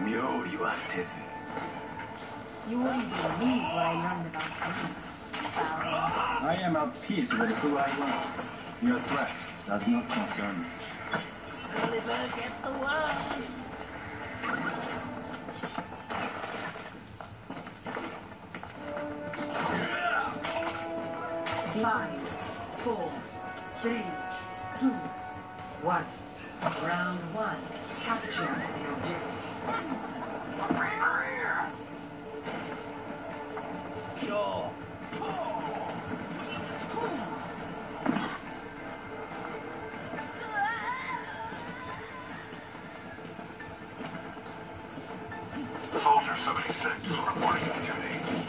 妙理は捨てず You wouldn't believe what I learned about you. Foul. I am at peace with who I am. Your threat does not concern me. Oliver gets the world. Five, four, three, two, one. Round one. Capture the objective. Sure. Soldier 76 reporting to.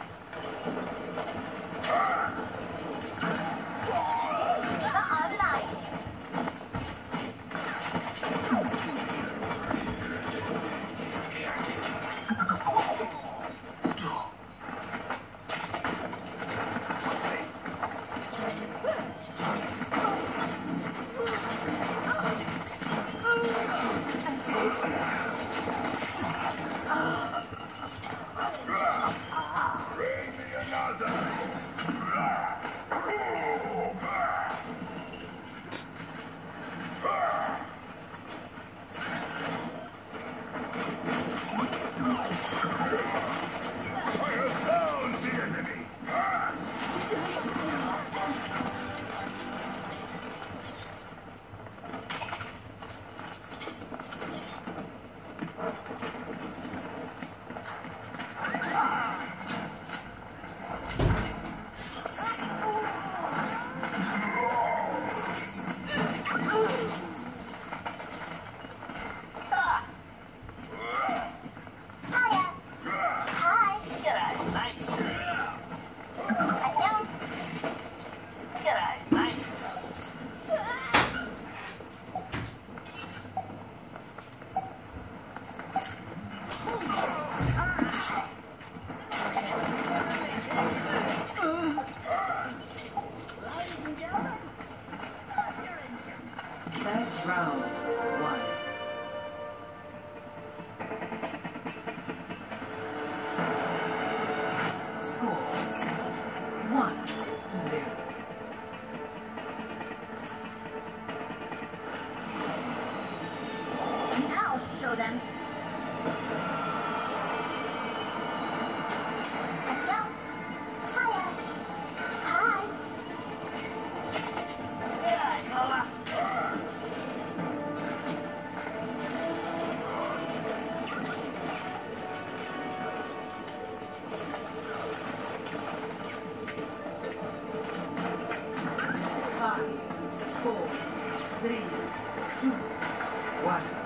What?